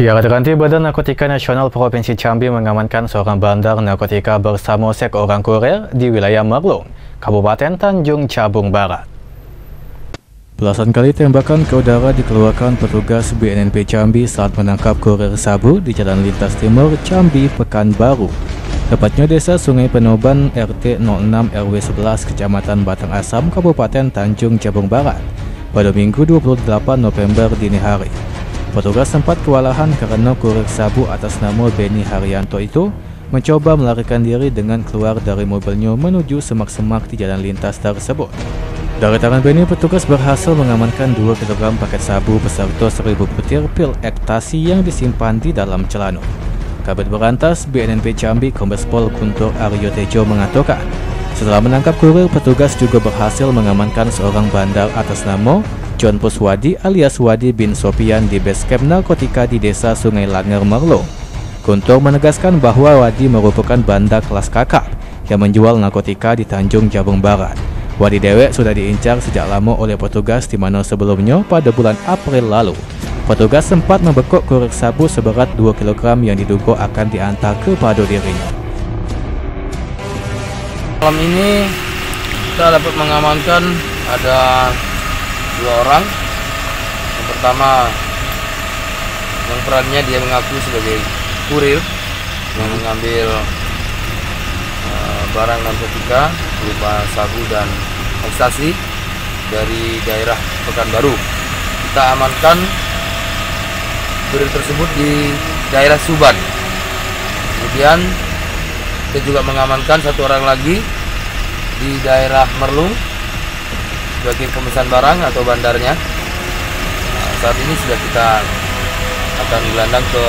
Ya, Ganti Badan Narkotika Nasional Provinsi Jambi mengamankan seorang bandar narkotika bersama seorang kurir di wilayah Merlung, Kabupaten Tanjung Cabung Barat. Belasan kali tembakan ke udara dikeluarkan petugas BNNP Jambi saat menangkap kurir sabu di Jalan Lintas Timur Jambi Pekanbaru. Tepatnya desa Sungai Penoban RT 06 RW 11 Kecamatan Batang Asam Kabupaten Tanjung Cabung Barat pada Minggu 28 November dini hari. Petugas sempat kewalahan karena kurir sabu atas nama Benny Haryanto itu mencoba melarikan diri dengan keluar dari mobilnya menuju semak-semak di jalan lintas tersebut. Dari tangan Benny, petugas berhasil mengamankan 2 kg paket sabu beserta 1000 butir pil ekstasi yang disimpan di dalam celana. Kabit Berantas BNNP Jambi Kombes Pol Guntur Aryo Tejo mengatakan, setelah menangkap kurir, petugas juga berhasil mengamankan seorang bandar atas nama John Puswadi alias Wadi bin Sopian di basecamp narkotika di desa Sungai Langer Merlo. Guntur menegaskan bahwa Wadi merupakan banda kelas kakap yang menjual narkotika di Tanjung Jabung Barat. Wadi dewek sudah diincar sejak lama oleh petugas di mana sebelumnya pada bulan April lalu. Petugas sempat membekuk kurir sabu seberat 2 kg yang diduga akan diantar kepada dirinya. Malam ini kita dapat mengamankan ada dua orang. Yang pertama yang perannya dia mengaku sebagai kurir yang mengambil uh, barang narkotika berupa sabu dan ekstasi dari daerah Pekanbaru. Kita amankan kurir tersebut di daerah Suban. Kemudian kita juga mengamankan satu orang lagi di daerah Merlung sebagai pemesan barang atau bandarnya nah, saat ini sudah kita akan gelandang ke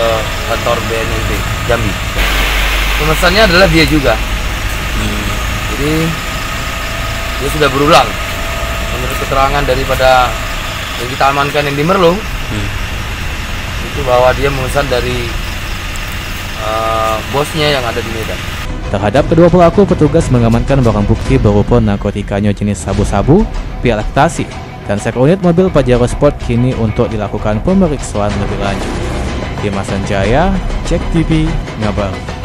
kantor BNNP Jambi pemesannya adalah dia juga hmm. jadi dia sudah berulang menurut keterangan daripada yang kita amankan yang di Merlung hmm. itu bahwa dia memesan dari uh, bosnya yang ada di Medan Terhadap kedua pelaku, petugas mengamankan barang bukti berupa narkotikanya jenis sabu-sabu, pil laktasi, dan sekunit mobil Pajero Sport kini untuk dilakukan pemeriksaan lebih lanjut. Dimas Sanjaya, Cek TV, Ngabar.